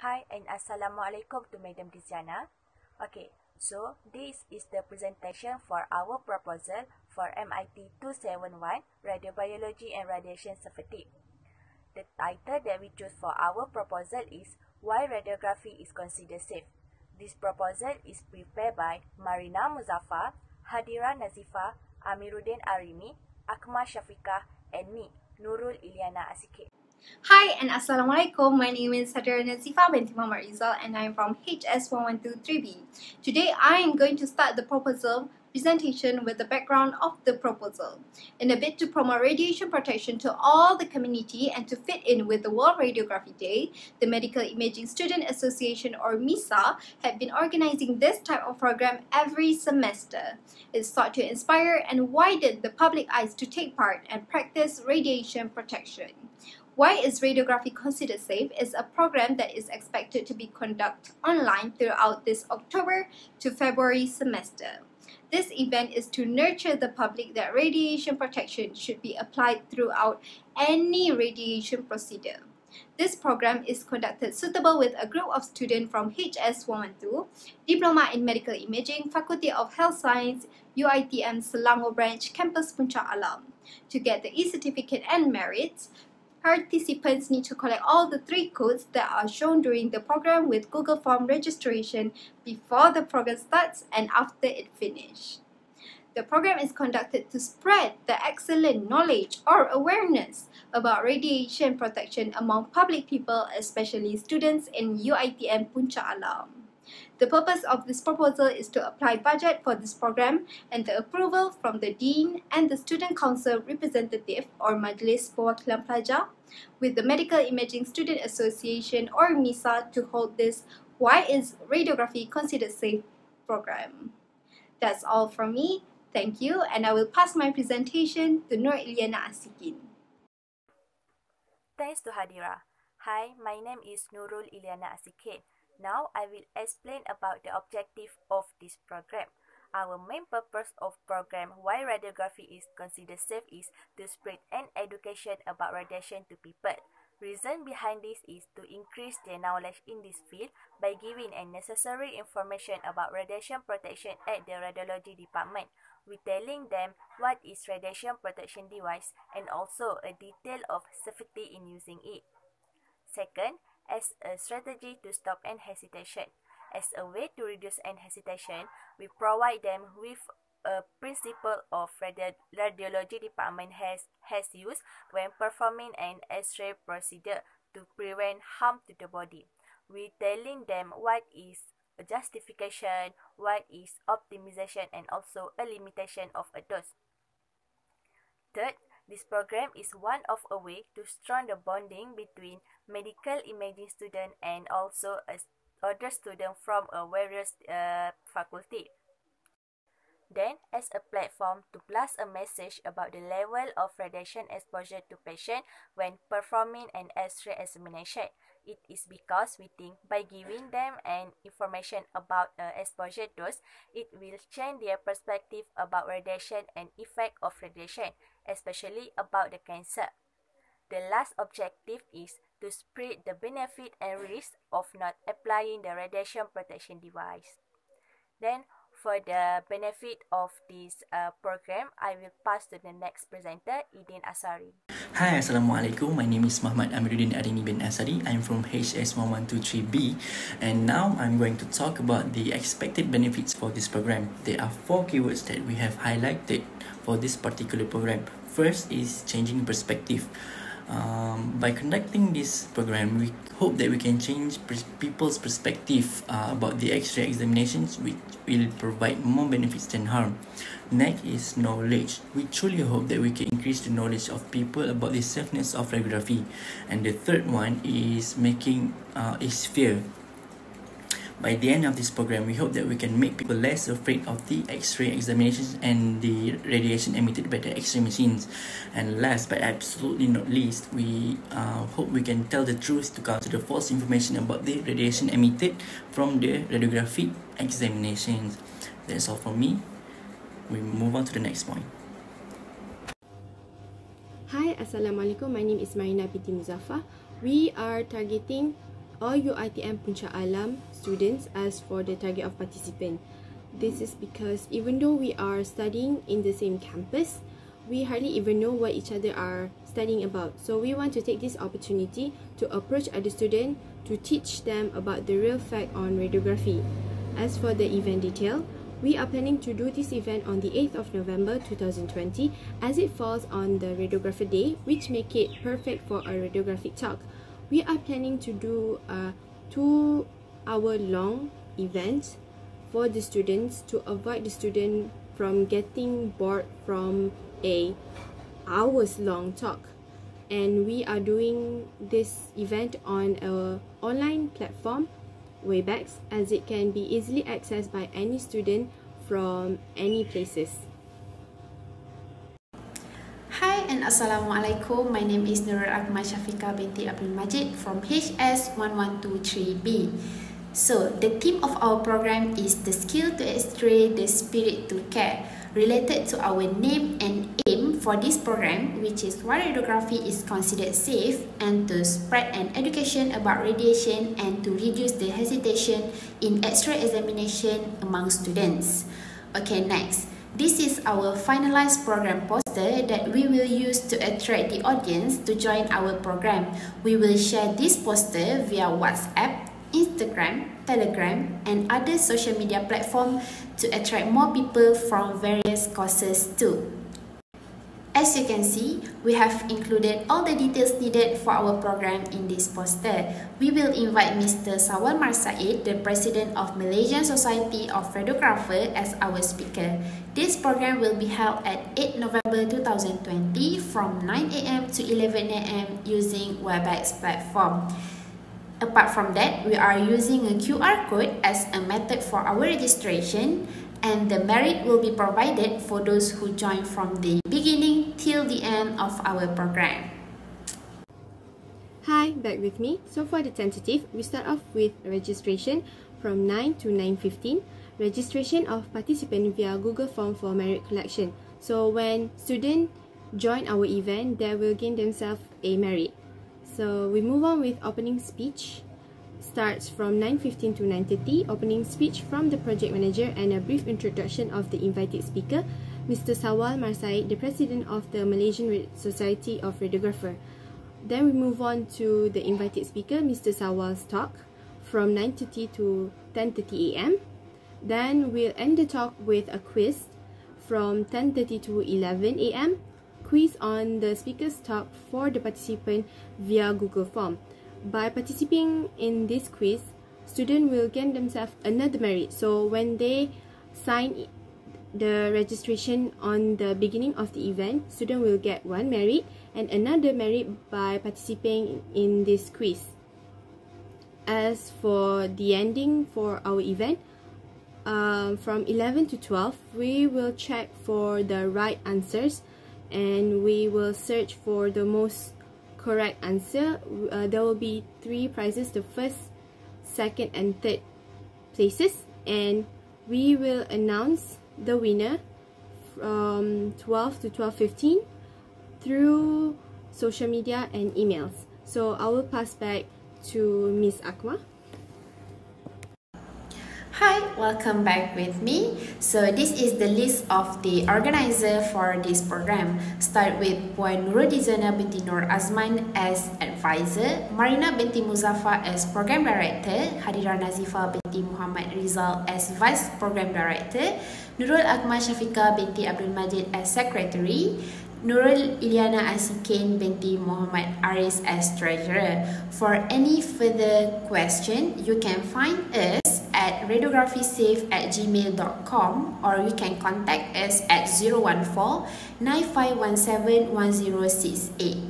Hi and Assalamualaikum to Madam Diziana. Okay, so this is the presentation for our proposal for MIT 271 Radiobiology and Radiation Safety. The title that we choose for our proposal is Why Radiography is Considered Safe. This proposal is prepared by Marina Muzaffar, Hadira Nazifa, Amiruddin Arimi, Akmal Shafiqah and me, Nurul Iliana Asike. Hi and Assalamualaikum. My name is Hadira Nazifa binti Muhammad Rizal and I am from HS1123B. Today I am going to start the proposal presentation with the background of the proposal. In a bid to promote radiation protection to all the community and to fit in with the World Radiography Day, the Medical Imaging Student Association or MISA had been organizing this type of program every semester. It sought to inspire and widen the public eyes to take part and practice radiation protection. Why is Radiography Considered Safe is a program that is expected to be conducted online throughout this October to February semester. This event is to nurture the public that radiation protection should be applied throughout any radiation procedure. This program is conducted suitable with a group of students from HS112, Diploma in Medical Imaging, Faculty of Health Science, UITM Selangor Branch, Campus Puncak Alam. To get the e-certificate and merits, Participants need to collect all the three codes that are shown during the program with Google Form registration before the program starts and after it finishes. The program is conducted to spread the excellent knowledge or awareness about radiation protection among public people, especially students in UITM Puncak Alam. The purpose of this proposal is to apply budget for this program and the approval from the Dean and the Student Council representative or Majlis Perwakilan Pelajar with the Medical Imaging Student Association or MISA to hold this Why is Radiography Considered Safe program. That's all from me. Thank you and I will pass my presentation to Nur Iliana Asikin. Thanks to Hadira. Hi, my name is Nurul Iliana Asikin. Now I will explain about the objective of this program. Our main purpose of program Why Radiography is Considered Safe is to spread an education about radiation to people. Reason behind this is to increase their knowledge in this field by giving a necessary information about radiation protection at the radiology department. We telling them what is radiation protection device and also a detail of safety in using it. Second, as a strategy to stop and hesitation. As a way to reduce and hesitation, we provide them with a principle of radi radiology department has, has used when performing an X-ray procedure to prevent harm to the body. We telling them what is a justification, what is optimization, and also a limitation of a dose. Third, this program is one of a way to strengthen the bonding between medical imaging student and also a other student from a various uh, faculty. Then, as a platform to blast a message about the level of radiation exposure to patient when performing an X-ray examination. It is because we think by giving them an information about uh, exposure dose, it will change their perspective about radiation and effect of radiation, especially about the cancer. The last objective is to spread the benefit and risk of not applying the radiation protection device. Then, for the benefit of this uh, program, I will pass to the next presenter, Idin Asari. Hi, Assalamualaikum. My name is Muhammad Amiruddin Arimi bin Asari. I'm from HS1123B and now I'm going to talk about the expected benefits for this program. There are four keywords that we have highlighted for this particular program. First is changing perspective. Um, by conducting this program, we hope that we can change pers- people's perspective uh, about the X-ray examinations, which will provide more benefits than harm. Next is knowledge. We truly hope that we can increase the knowledge of people about the safeness of radiography. And the third one is making uh, is fear. By the end of this program, we hope that we can make people less afraid of the X-ray examinations and the radiation emitted by the X-ray machines. And last but absolutely not least, we uh, hope we can tell the truth to counter the false information about the radiation emitted from the radiographic examinations. That's all from me. We move on to the next point. Hi, Assalamualaikum. My name is Marina binti Muzaffar. We are targeting all UITM Puncak Alam students as for the target of participant. This is because even though we are studying in the same campus, we hardly even know what each other are studying about. So we want to take this opportunity to approach other students to teach them about the real fact on radiography. As for the event detail, we are planning to do this event on the 8th of November 2020 as it falls on the radiographer day which make it perfect for a radiographic talk. We are planning to do a two hour long event for the students to avoid the student from getting bored from a hours long talk and we are doing this event on a online platform Webex as it can be easily accessed by any student from any places. Hi and Assalamualaikum. My name is Nurul Akmal Shafika binti Abdul Majid from HS1123B. So, the theme of our program is the skill to x-ray, the spirit to care, related to our name and aim for this program, which is why radiography is considered safe and to spread an education about radiation and to reduce the hesitation in x-ray examination among students. Okay, next. This is our finalized program poster that we will use to attract the audience to join our program. We will share this poster via WhatsApp Instagram, Telegram, and other social media platforms to attract more people from various courses too. As you can see, we have included all the details needed for our program in this poster. We will invite Mr. Sawal Marsaid, the President of Malaysian Society of Radiographer as our speaker. This program will be held at 8 November 2020 from 9am to 11am using WebEx platform. Apart from that, we are using a QR code as a method for our registration and the merit will be provided for those who join from the beginning till the end of our program. Hi, back with me. So for the tentative, we start off with registration from 9 to 9.15. Registration of participant via Google Form for merit collection. So when students join our event, they will gain themselves a merit. So we move on with opening speech. Starts from 9.15 to 9.30. Opening speech from the project manager and a brief introduction of the invited speaker, Mr. Sawal Marsaid, the president of the Malaysian Society of Radiographer. Then we move on to the invited speaker, Mr. Sawal's talk from 9.30 to 10.30 a.m. Then we'll end the talk with a quiz from 10.30 to 11 a.m quiz on the speaker's talk for the participant via Google Form. By participating in this quiz, student will gain themselves another merit. So when they sign the registration on the beginning of the event, student will get one merit and another merit by participating in this quiz. As for the ending for our event, uh, from 11 to 12, we will check for the right answers and we will search for the most correct answer. Uh, there will be three prizes, the first, second and third places and we will announce the winner from 12 to 12.15 through social media and emails. So I will pass back to Miss Akma. Hi, welcome back with me. So this is the list of the organizer for this program. Start with Puan Nuruddizana binti Nur Azman as advisor, Marina binti Muzaffar as program director, Hadira Nazifa binti Muhammad Rizal as vice program director, Nurul Akmal Shafika binti Abdul Majid as secretary, Nurul Iliana Asikin binti Muhammad Aris as treasurer. For any further question, you can find us at radiographysafe at gmail.com or you can contact us at 014-9517-1068.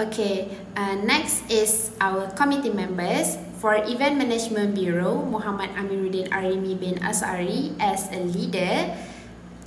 Okay, uh, next is our committee members. For Event Management Bureau, Muhammad Amiruddin Arimi bin Asari as a leader,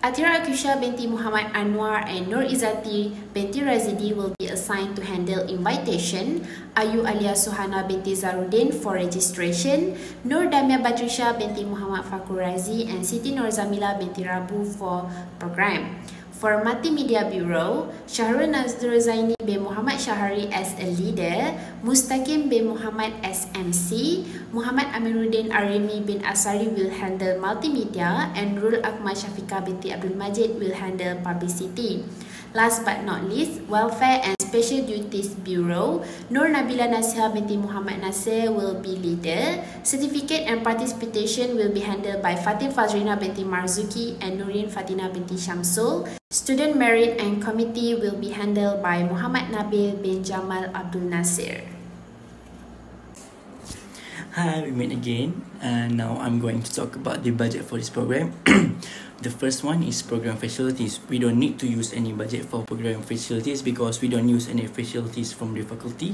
Atira Akusha binti Muhammad Anwar and Nur Izati binti Razidi will be assigned to handle invitation. Ayu Alia Suhana binti Zarudin for registration. Nur Damia Batrisha binti Muhammad Fakur Razi and Siti Nur Zamila binti Rabu for program. For Multimedia Bureau, Shahrul Nazrul Zaini bin Muhammad Shahari as a leader, Mustaqim bin Muhammad as MC, Muhammad Amiruddin Arimi bin Asari will handle multimedia and Rul Akmal Shafika binti Abdul Majid will handle publicity. Last but not least, Welfare and Special Duties Bureau, Nur Nabila Nasiha binti Muhammad Nasir will be leader. Certificate and participation will be handled by Fatin Fazrina binti Marzuki and Nurin Fatina binti Shamsul. Student Merit and Committee will be handled by Muhammad Nabil bin Jamal Abdul Nasir. Hi, we meet again. Uh, now I'm going to talk about the budget for this program. The first one is program facilities. We don't need to use any budget for program facilities because we don't use any facilities from the faculty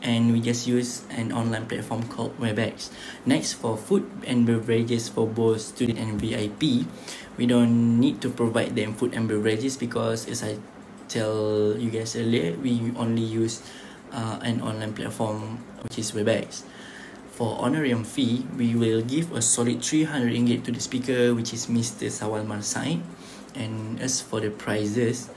and we just use an online platform called WebEx. Next, for food and beverages for both student and VIP, we don't need to provide them food and beverages because as I tell you guys earlier, we only use uh, an online platform which is WebEx. For honorarium fee, we will give a solid 300 ringgit to the speaker, which is Mr. Sawal Marsain. And as for the prizes,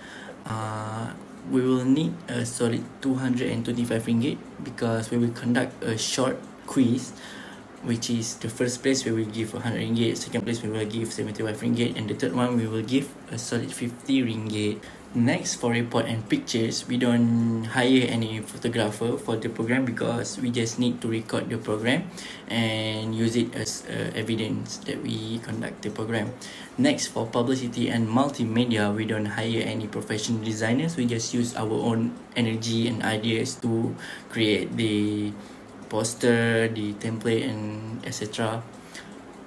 uh, we will need a solid 225 ringgit because we will conduct a short quiz which is the first place we will give 100 ringgit, second place we will give 75 ringgit, and the third one we will give a solid 50 ringgit. Next, for report and pictures, we don't hire any photographer for the program because we just need to record the program and use it as uh, evidence that we conduct the program. Next, for publicity and multimedia, we don't hire any professional designers. We just use our own energy and ideas to create the poster, the template, and etc.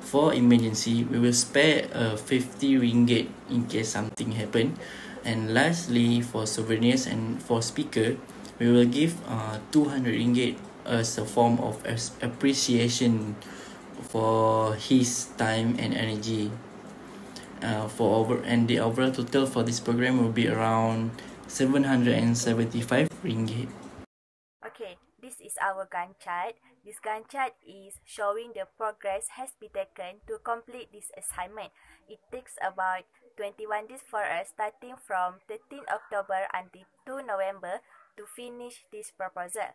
For emergency, we will spare uh, 50 ringgit in case something happen. And lastly, for souvenirs and for speaker, we will give uh, 200 ringgit as a form of appreciation for his time and energy. Uh, for over and the overall total for this program will be around 775 ringgit. Okay, this is our Gantt chart. This Gantt chart is showing the progress has been taken to complete this assignment. It takes about 21 days for us starting from 13 October until 2 November to finish this proposal.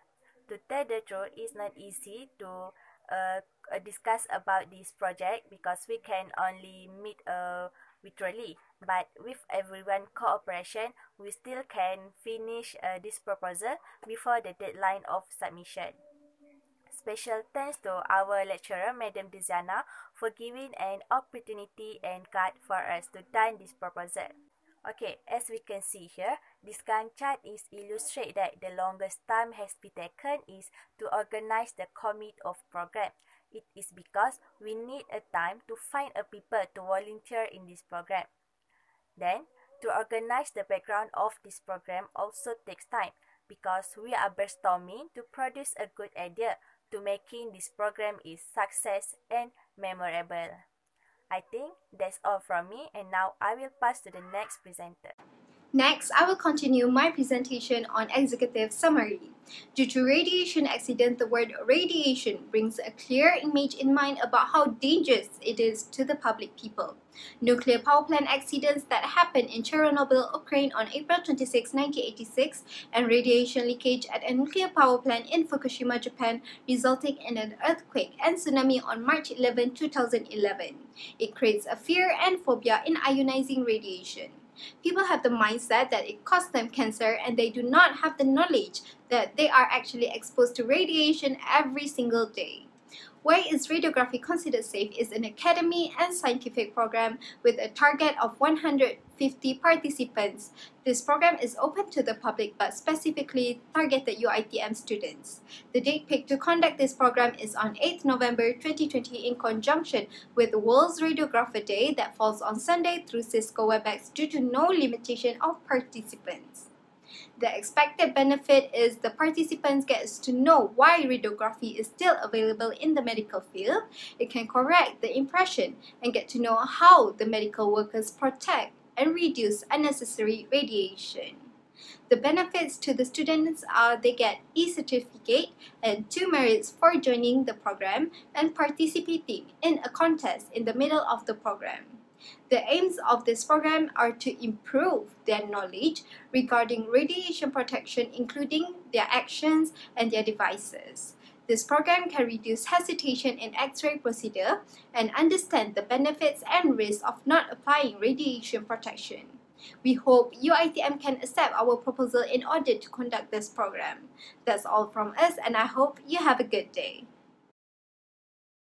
To tell the truth, it's not easy to uh, discuss about this project because we can only meet uh, virtually. But with everyone cooperation, we still can finish uh, this proposal before the deadline of submission. Special thanks to our lecturer, Madam Diziana, for giving an opportunity and guide for us to done this proposal. Okay, as we can see here, this Gantt chart is illustrate that the longest time has been taken is to organize the commit of program. It is because we need a time to find a people to volunteer in this program. Then, to organize the background of this program also takes time because we are brainstorming to produce a good idea to making this program is success and memorable. I think that's all from me and now I will pass to the next presenter. Next, I will continue my presentation on executive summary. Due to radiation accident, the word radiation brings a clear image in mind about how dangerous it is to the public people. Nuclear power plant accidents that happened in Chernobyl, Ukraine on April 26, 1986 and radiation leakage at a nuclear power plant in Fukushima, Japan resulting in an earthquake and tsunami on March 11, 2011. It creates a fear and phobia in ionizing radiation. People have the mindset that it causes them cancer and they do not have the knowledge that they are actually exposed to radiation every single day. Why is radiography considered safe is an academy and scientific program with a target of 150 participants. This program is open to the public but specifically targeted UITM students. The date picked to conduct this program is on 8th November 2020 in conjunction with World's Radiographer Day that falls on Sunday through Cisco WebEx due to no limitation of participants. The expected benefit is the participants gets to know why radiography is still available in the medical field. It can correct the impression and get to know how the medical workers protect and reduce unnecessary radiation. The benefits to the students are they get e-certificate and two merits for joining the program and participating in a contest in the middle of the program. The aims of this program are to improve their knowledge regarding radiation protection, including their actions and their devices. This program can reduce hesitation in X-ray procedure and understand the benefits and risks of not applying radiation protection. We hope UITM can accept our proposal in order to conduct this program. That's all from us and I hope you have a good day.